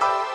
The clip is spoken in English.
Bye.